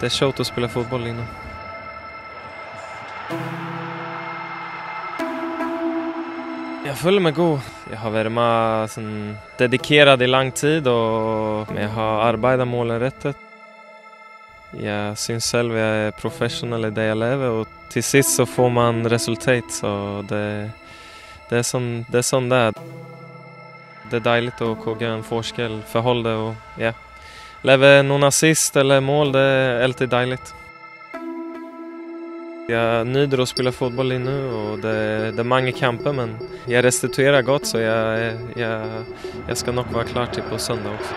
Det är showt att spela fotboll innan. Jag føler meg god. Jeg har vært med sånn, dedikeret i lang tid, og jeg har arbeidet målrettet. Jeg syns selv jeg er professionell i det jeg lever, og til sist så får man resultat. Så det, det, er, sånn, det er sånn det er. Det er deilig å kugga en forskjell, forholde og ja. Leve noen assist eller mål, det er alltid deilig. Jag nyter att spela fotboll nu och det, det är många kamper men jag restituerar gott så jag, jag, jag ska nog vara klar till på söndag också.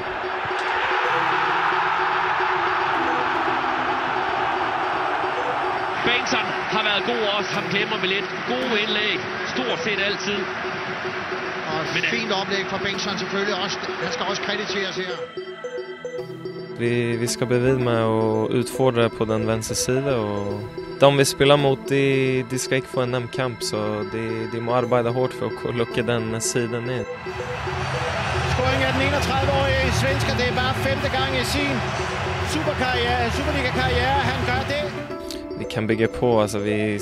Bengtsson har varit god också, han glömmer vi lite. God inlägg. Stort set altid. Og et fint oplæg fra Bengtsson selvfølgelig også. Han skal også krediteres her. Vi, vi ska bli vid med att utfordra på den vänster sida och de vi spelar mot, de, de ska inte få en nämnd kamp så de, de må arbeta hårt för att lucka den sidan ner. Scoring af den 31-årige svensker. Det er bare femte gang i sin Superliga-karriere, han gør det. Vi kan bygga på, alltså vi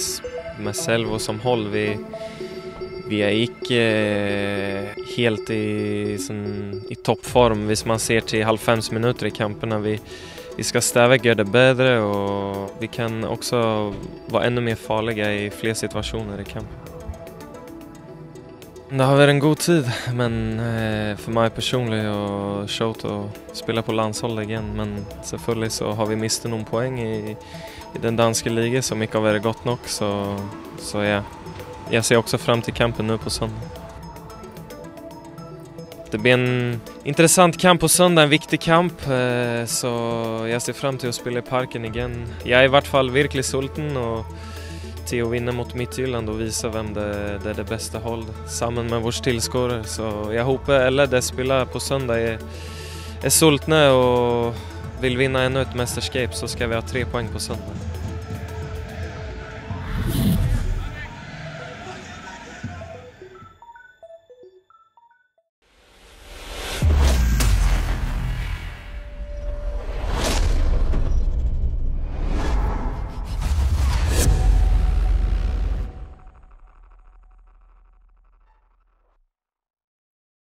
med Selvo som håll, vi, vi är ikke eh, helt i, sån, i toppform hvis man ser till halvfems minuter i kamperna. Vi, vi ska stävja göra det bättre och vi kan också vara ännu mer farliga i fler situationer i kampen. Det har varit en god tid, men eh, för mig personligen och showt att spela på landshåll igen. Men självklart så har vi mistat någon poäng i, i den danska ligan som inte har varit gott nog. Så, så ja, jag ser också fram till kampen nu på söndag. Det blir en intressant kamp på söndag, en viktig kamp. Eh, så jag ser fram till att spela i parken igen. Jag är i vart fall verkligen sulten och till att vinna mot Midtjylland och visa vem det, det är det bästa håll samman med vår tillskårare. Så jag hoppas alla de spelare på söndag är, är sultna och vill vinna ännu ett mästerskap så ska vi ha tre poäng på söndag.